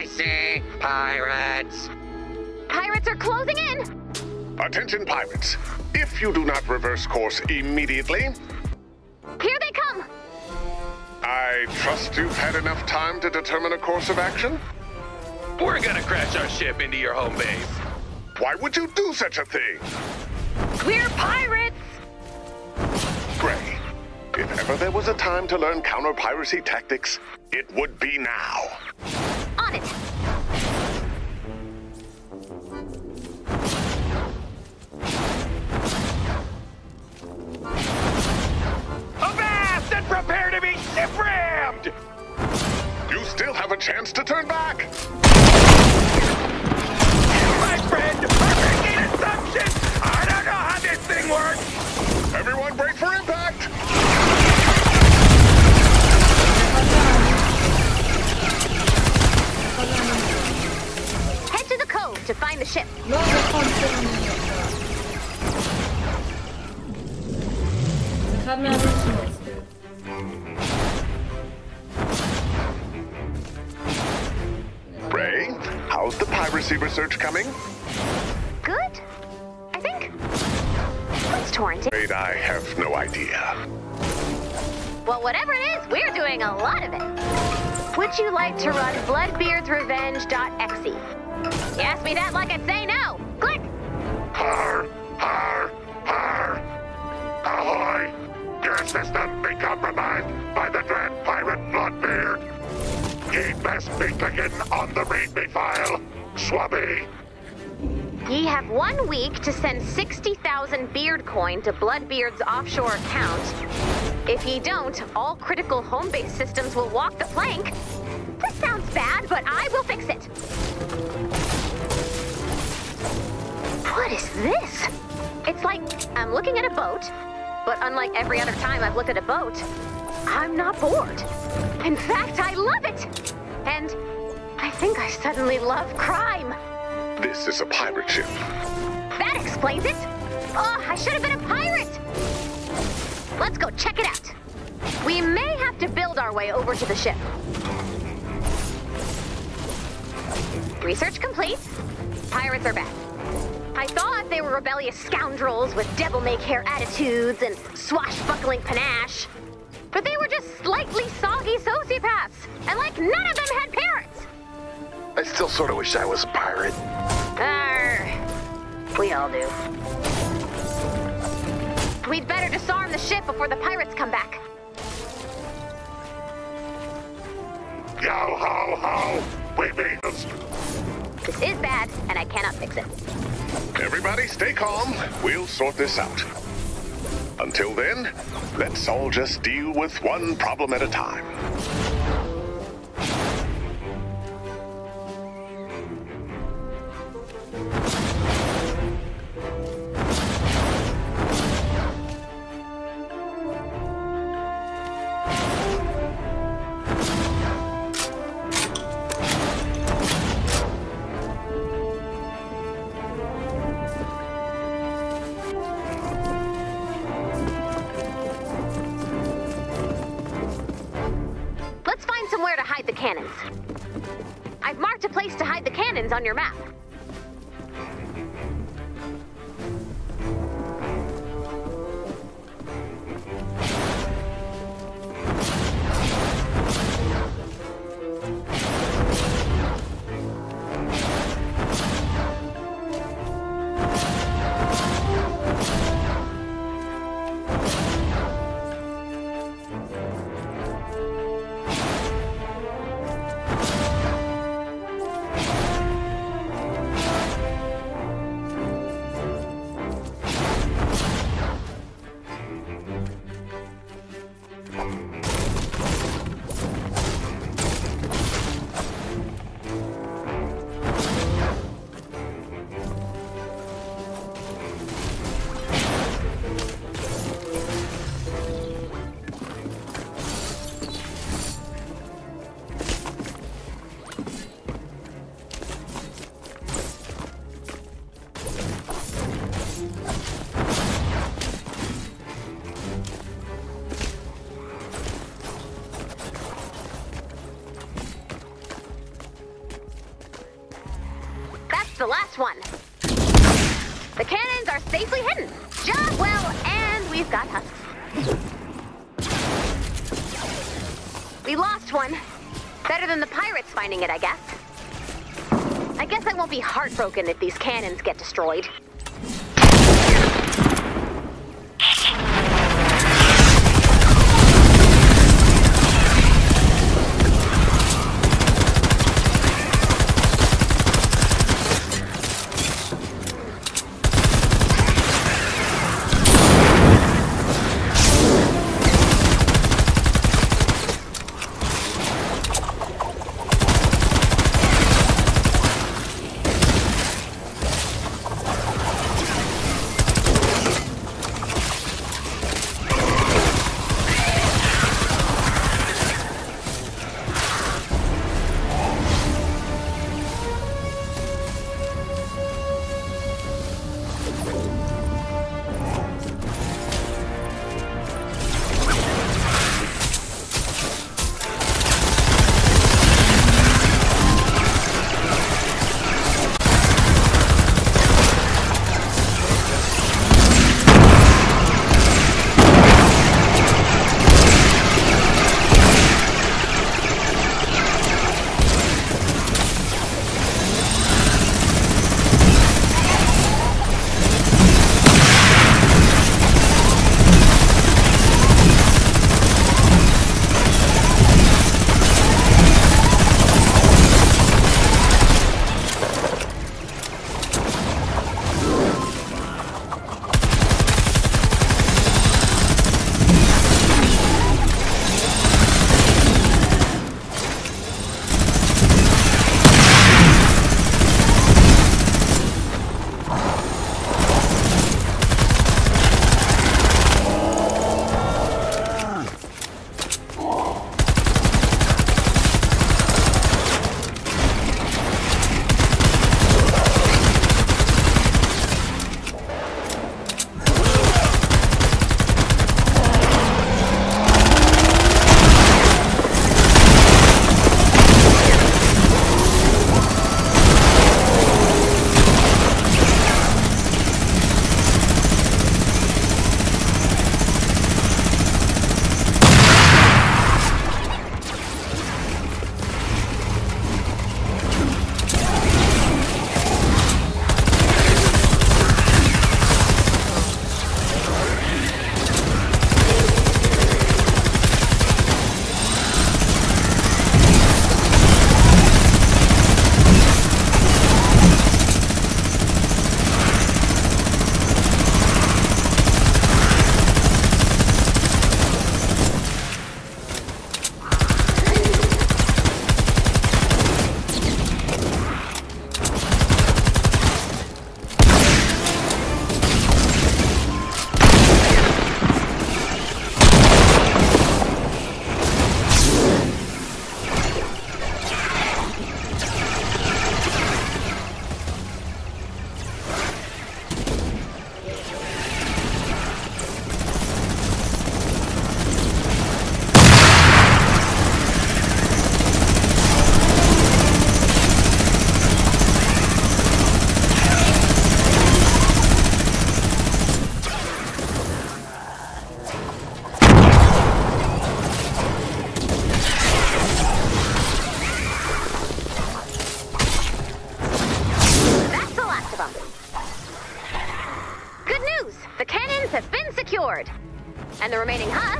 I see pirates. Pirates are closing in! Attention, pirates. If you do not reverse course immediately, Here they come! I trust you've had enough time to determine a course of action? We're gonna crash our ship into your home base. Why would you do such a thing? We're pirates! Gray, if ever there was a time to learn counter-piracy tactics, it would be now. On it! Det här med att Ray, how's the piracy research coming? Good? I think. What's torrenting? Afraid I have no idea. Well, whatever it is, we're doing a lot of it. Would you like to run bloodbeardsrevenge.exe? You ask me that like I'd say no. Click! Har, har, system be compromised by the dread pirate Bloodbeard. Ye best be taken on the readme file, Swabby. Ye have one week to send 60,000 beard coin to Bloodbeard's offshore account. If ye don't, all critical home base systems will walk the plank. This sounds bad, but I will fix it. What is this? It's like I'm looking at a boat, but unlike every other time I've looked at a boat, I'm not bored. In fact, I love it. And I think I suddenly love crime. This is a pirate ship. That explains it. Oh, I should have been a pirate. Let's go check it out. We may have to build our way over to the ship. Research complete. Pirates are bad. I thought they were rebellious scoundrels with devil-may-care attitudes and swashbuckling panache. But they were just slightly soggy sociopaths. And like none of them had parents. I still sort of wish I was a pirate. Arr, we all do. We'd better disarm the ship before the pirates come back. Yo ho ho! We mean us. This is bad, and I cannot fix it. Everybody stay calm. We'll sort this out. Until then, let's all just deal with one problem at a time. The cannons. I've marked a place to hide the cannons on your map. The last one. The cannons are safely hidden. Job well, and we've got husks. We lost one. Better than the pirates finding it, I guess. I guess I won't be heartbroken if these cannons get destroyed. And the remaining husks